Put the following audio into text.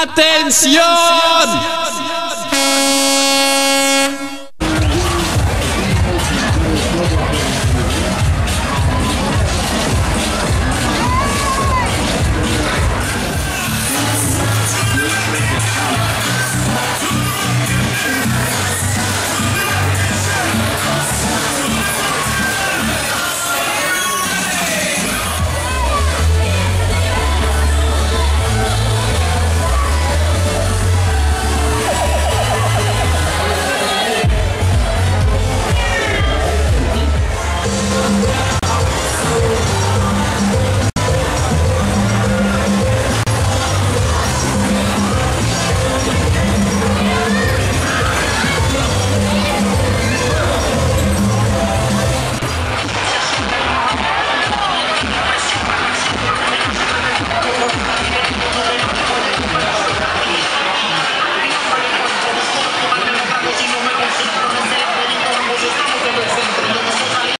¡Atención!